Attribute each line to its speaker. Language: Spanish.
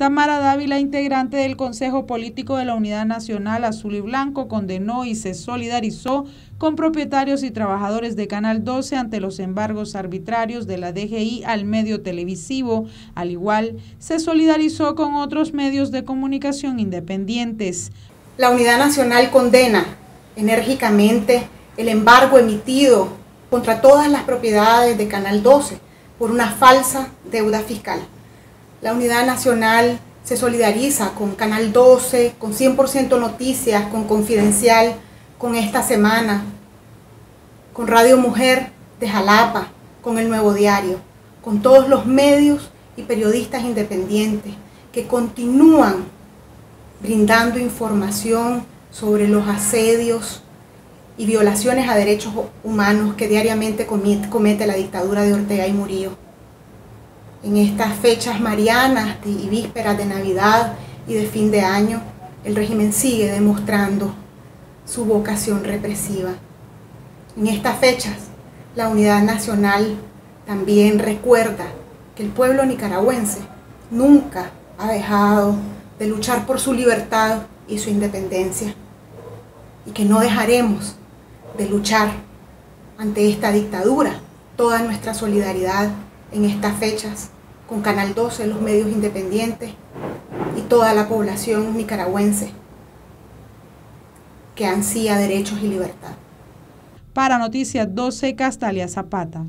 Speaker 1: Tamara Dávila, integrante del Consejo Político de la Unidad Nacional Azul y Blanco, condenó y se solidarizó con propietarios y trabajadores de Canal 12 ante los embargos arbitrarios de la DGI al medio televisivo. Al igual, se solidarizó con otros medios de comunicación independientes.
Speaker 2: La Unidad Nacional condena enérgicamente el embargo emitido contra todas las propiedades de Canal 12 por una falsa deuda fiscal. La Unidad Nacional se solidariza con Canal 12, con 100% Noticias, con Confidencial, con Esta Semana, con Radio Mujer de Jalapa, con El Nuevo Diario, con todos los medios y periodistas independientes que continúan brindando información sobre los asedios y violaciones a derechos humanos que diariamente comete la dictadura de Ortega y Murillo en estas fechas marianas y vísperas de Navidad y de fin de año, el régimen sigue demostrando su vocación represiva. En estas fechas, la Unidad Nacional también recuerda que el pueblo nicaragüense nunca ha dejado de luchar por su libertad y su independencia y que no dejaremos de luchar ante esta dictadura. Toda nuestra solidaridad en estas fechas con Canal 12, los medios independientes y toda la población nicaragüense que ansía derechos y libertad.
Speaker 1: Para Noticias 12, Castalia Zapata.